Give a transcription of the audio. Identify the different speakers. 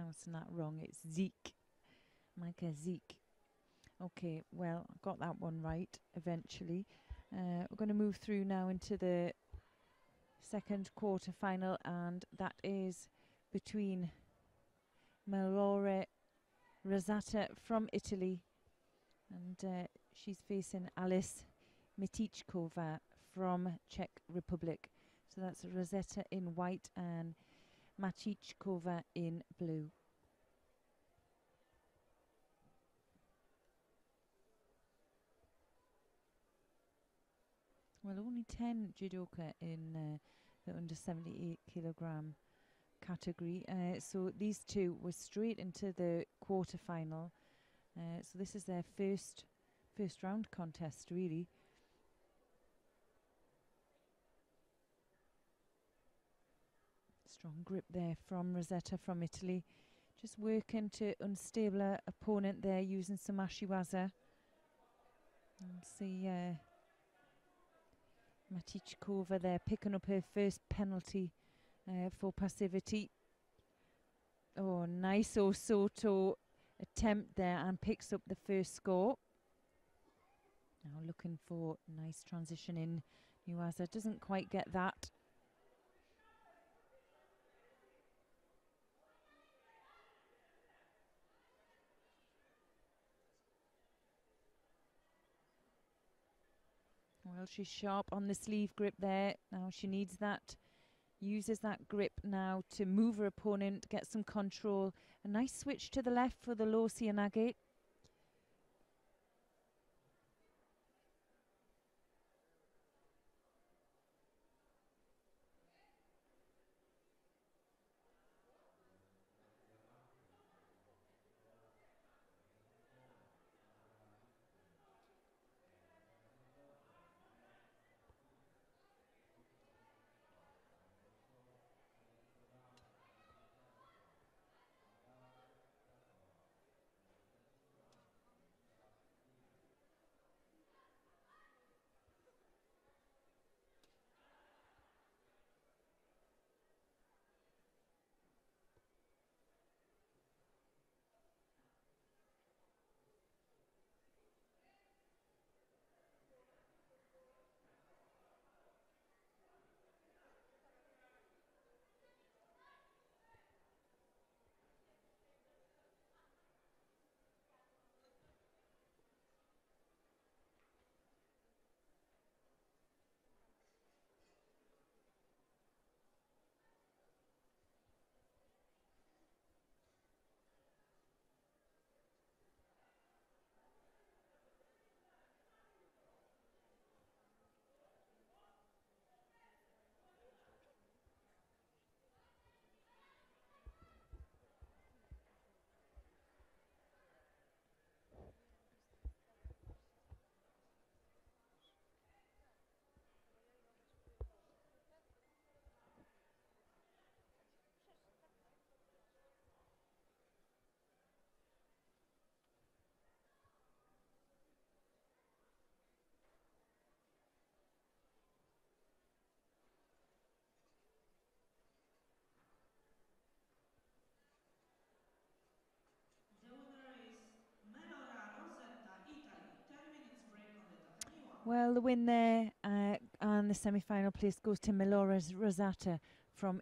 Speaker 1: pronouncing that wrong. It's Zeke. Micah Zeke. Okay, well, got that one right eventually. Uh, we're going to move through now into the second quarter final, and that is between Melore Rosetta from Italy, and uh, she's facing Alice Matějčková from Czech Republic. So that's Rosetta in white and Matějčková in blue. Well, only 10 judoka in uh, the under 78 kilogram category. Uh, so these two were straight into the quarter final. Uh, so this is their first first round contest, really. Strong grip there from Rosetta from Italy. Just working to unstable opponent there using some ashiwaza. And see uh, Matějčková there picking up her first penalty uh, for passivity. Oh, nice Osoto attempt there and picks up the first score. Now looking for nice transition in. Newaza doesn't quite get that. Well, she's sharp on the sleeve grip there. Now she needs that. Uses that grip now to move her opponent, get some control. A nice switch to the left for the low Seoi-nage. Well, the win there uh, and the semi-final place goes to Melora Rosetta from